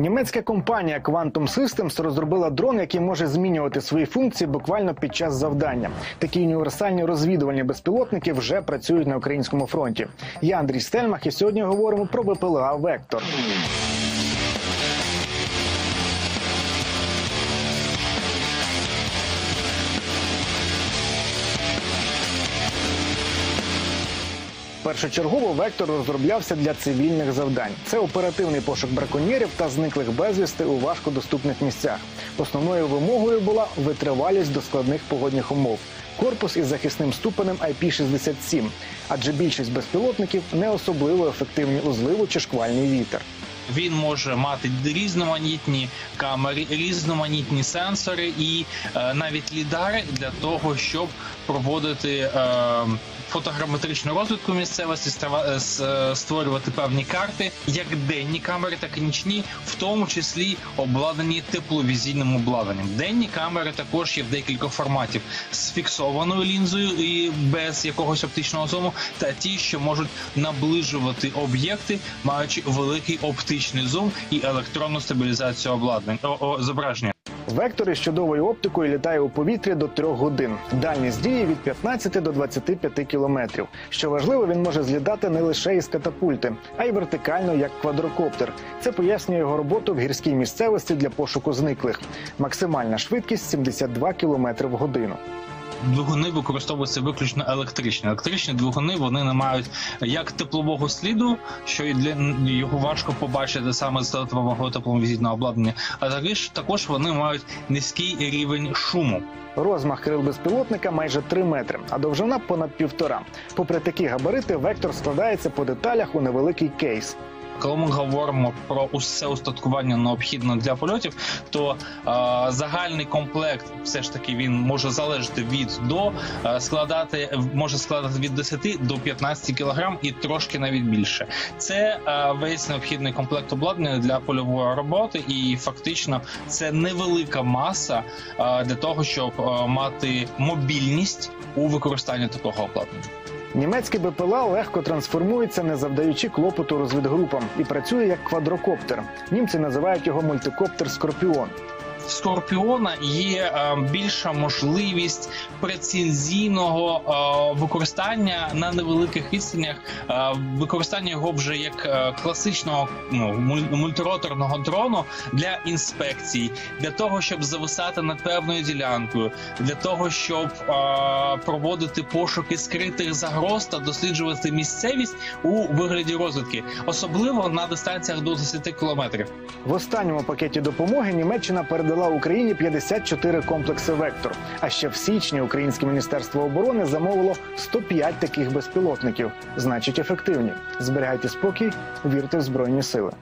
Німецька компанія Quantum Systems розробила дрон, який може змінювати свої функції буквально під час завдання. Такі універсальні розвідувальні безпілотники вже працюють на українському фронті. Я Андрій Стельмах, і сьогодні говоримо про БПЛА Вектор. Першочергово вектор розроблявся для цивільних завдань. Це оперативний пошук браконьєрів та зниклих безвісти у важкодоступних місцях. Основною вимогою була витривалість до складних погодних умов. Корпус із захисним ступенем IP-67, адже більшість безпілотників не особливо ефективні у зливу чи шквальний вітер. Він може мати різноманітні камери, різноманітні сенсори і е, навіть лідари для того, щоб проводити е, фотограметричну розвитку місцевості, е, е, створювати певні карти, як денні камери, так і нічні, в тому числі обладнані тепловізійним обладнанням. Денні камери також є в декілька форматів з фіксованою лінзою і без якогось оптичного зуму, та ті, що можуть наближувати об'єкти, маючи великий оптичний зум і електронну стабілізацію обладнань о, о, зображення. Вектор із чудовою оптикою літає у повітрі до 3 годин. Дальність дії від 15 до 25 кілометрів. Що важливо, він може злітати не лише із катапульти, а й вертикально як квадрокоптер. Це пояснює його роботу в гірській місцевості для пошуку зниклих. Максимальна швидкість 72 кілометри в годину. Двигуни використовуються виключно електричні. Електричні двигуни вони не мають як теплового сліду, що і для його важко побачити саме з допомогою тепловізійного обладнання. А також також вони мають низький рівень шуму. Розмах крил безпілотника майже 3 метри, а довжина понад півтора. Попри такі габарити, вектор складається по деталях у невеликий кейс. Коли ми говоримо про усе устаткування необхідне для польотів, то загальний комплект все ж таки він може залежати від до складати може складати від 10 до 15 кілограм і трошки навіть більше. Це весь необхідний комплект обладнання для польової роботи, і фактично це невелика маса для того, щоб мати мобільність у використанні такого обладнання. Німецький БПЛА легко трансформується, не завдаючи клопоту розвідгрупам, і працює як квадрокоптер. Німці називають його мультикоптер Скорпіон. Скорпіона є е, більша можливість прецензійного е, використання на невеликих відстанях, е, використання його вже як класичного ну, мультироторного дрону для інспекцій, для того, щоб зависати над певною ділянкою, для того, щоб проводити пошуки скритих загроз та досліджувати місцевість у вигляді розвідки, особливо на дистанціях до 10 кілометрів. В останньому пакеті допомоги Німеччина передала Україні 54 комплекси Вектор. А ще в січні Українське міністерство оборони замовило 105 таких безпілотників. Значить, ефективні. Зберігайте спокій, вірте в збройні сили.